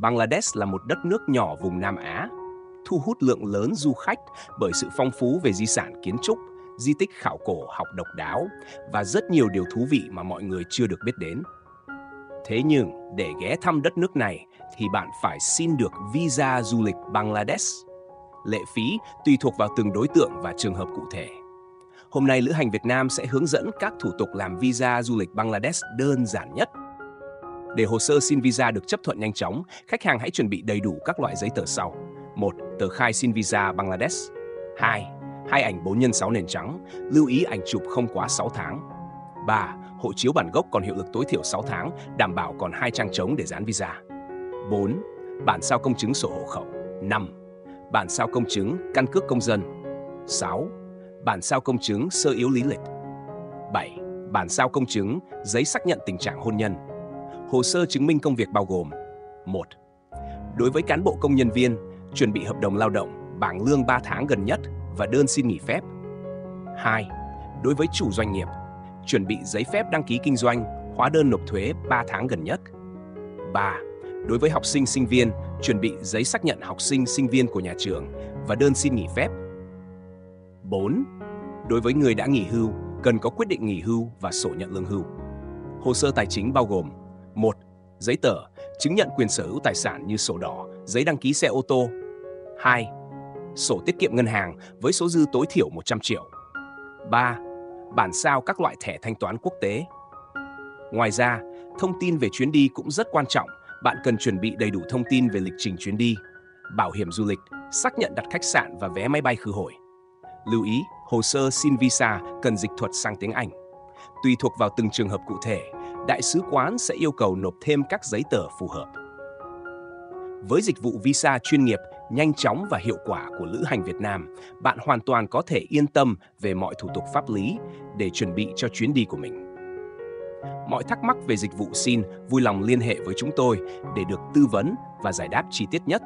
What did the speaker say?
Bangladesh là một đất nước nhỏ vùng Nam Á, thu hút lượng lớn du khách bởi sự phong phú về di sản kiến trúc, di tích khảo cổ học độc đáo và rất nhiều điều thú vị mà mọi người chưa được biết đến. Thế nhưng, để ghé thăm đất nước này thì bạn phải xin được visa du lịch Bangladesh. Lệ phí tùy thuộc vào từng đối tượng và trường hợp cụ thể. Hôm nay Lữ hành Việt Nam sẽ hướng dẫn các thủ tục làm visa du lịch Bangladesh đơn giản nhất. Để hồ sơ xin visa được chấp thuận nhanh chóng, khách hàng hãy chuẩn bị đầy đủ các loại giấy tờ sau. 1. Tờ khai xin visa Bangladesh. 2. Hai ảnh 4 x 6 nền trắng, lưu ý ảnh chụp không quá 6 tháng. 3. Hộ chiếu bản gốc còn hiệu lực tối thiểu 6 tháng, đảm bảo còn hai trang trống để dán visa. 4. Bản sao công chứng sổ hộ khẩu. 5. Bản sao công chứng căn cước công dân. 6. Bản sao công chứng sơ yếu lý lịch. 7. Bản sao công chứng giấy xác nhận tình trạng hôn nhân. Hồ sơ chứng minh công việc bao gồm 1. Đối với cán bộ công nhân viên, chuẩn bị hợp đồng lao động, bảng lương 3 tháng gần nhất và đơn xin nghỉ phép. 2. Đối với chủ doanh nghiệp, chuẩn bị giấy phép đăng ký kinh doanh, hóa đơn nộp thuế 3 tháng gần nhất. 3. Đối với học sinh sinh viên, chuẩn bị giấy xác nhận học sinh sinh viên của nhà trường và đơn xin nghỉ phép. 4. Đối với người đã nghỉ hưu, cần có quyết định nghỉ hưu và sổ nhận lương hưu. Hồ sơ tài chính bao gồm 1. Giấy tờ, chứng nhận quyền sở hữu tài sản như sổ đỏ, giấy đăng ký xe ô tô. 2. Sổ tiết kiệm ngân hàng với số dư tối thiểu 100 triệu. 3. Bản sao các loại thẻ thanh toán quốc tế. Ngoài ra, thông tin về chuyến đi cũng rất quan trọng. Bạn cần chuẩn bị đầy đủ thông tin về lịch trình chuyến đi, bảo hiểm du lịch, xác nhận đặt khách sạn và vé máy bay khứ hồi. Lưu ý, hồ sơ xin visa cần dịch thuật sang tiếng Anh. Tùy thuộc vào từng trường hợp cụ thể, đại sứ quán sẽ yêu cầu nộp thêm các giấy tờ phù hợp. Với dịch vụ visa chuyên nghiệp, nhanh chóng và hiệu quả của Lữ hành Việt Nam, bạn hoàn toàn có thể yên tâm về mọi thủ tục pháp lý để chuẩn bị cho chuyến đi của mình. Mọi thắc mắc về dịch vụ xin vui lòng liên hệ với chúng tôi để được tư vấn và giải đáp chi tiết nhất.